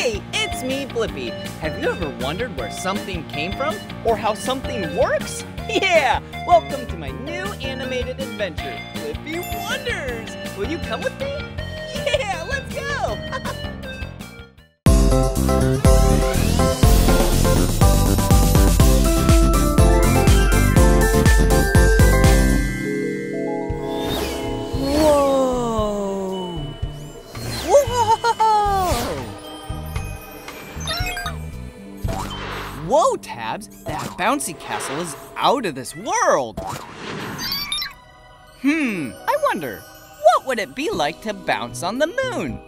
Hey, it's me, Blippi. Have you ever wondered where something came from or how something works? Yeah, welcome to my new animated adventure, Blippi Wonders. Will you come with me? Whoa, Tabs! That bouncy castle is out of this world! Hmm, I wonder, what would it be like to bounce on the moon?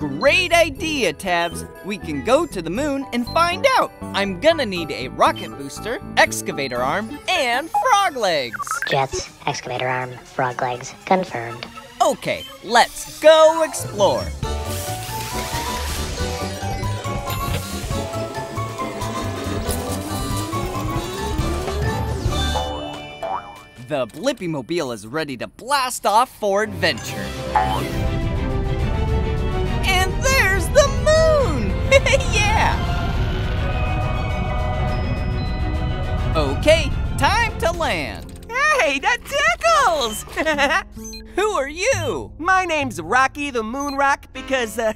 Great idea, Tabs! We can go to the moon and find out! I'm gonna need a rocket booster, excavator arm, and frog legs! Jets, excavator arm, frog legs, confirmed. Okay, let's go explore! The Blippi Mobile is ready to blast off for adventure. And there's the moon! yeah! Okay, time to land. Hey, that tickles! Who are you? My name's Rocky the Moon Rock because uh,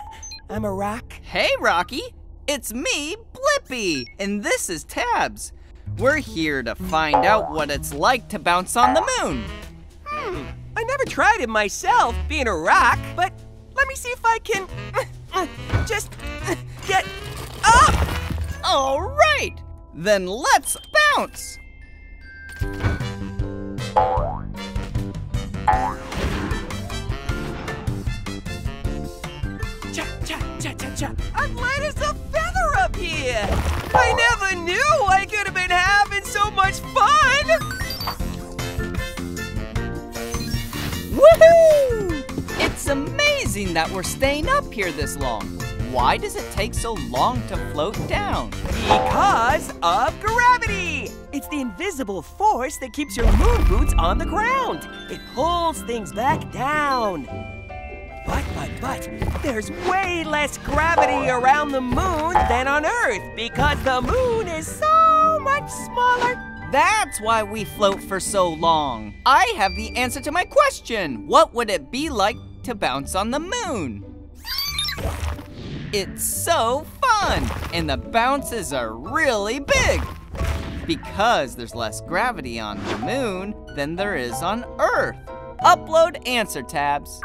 I'm a rock. Hey, Rocky. It's me, Blippi, and this is Tabs. We're here to find out what it's like to bounce on the moon. Hmm, I never tried it myself, being a rock, but let me see if I can uh, uh, just uh, get up. All right, then let's bounce. Cha, cha, cha, cha, cha. I'm light as a feather up here. I never knew I could have been having so much fun! Woohoo! It's amazing that we're staying up here this long. Why does it take so long to float down? Because of gravity! It's the invisible force that keeps your moon boots on the ground. It pulls things back down. But, but, but, there's way less gravity around the moon than on Earth because the moon is so much smaller. That's why we float for so long. I have the answer to my question. What would it be like to bounce on the moon? It's so fun, and the bounces are really big. Because there's less gravity on the moon than there is on Earth. Upload answer tabs.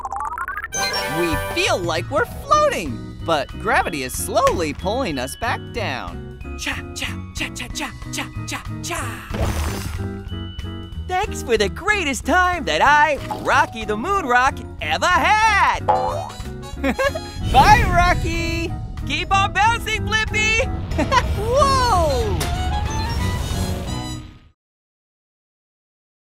Feel like we're floating, but gravity is slowly pulling us back down. Cha, cha, cha, cha, cha, cha, cha, cha. Thanks for the greatest time that I, Rocky the Moon Rock, ever had. Bye, Rocky. Keep on bouncing, Blippi. Whoa!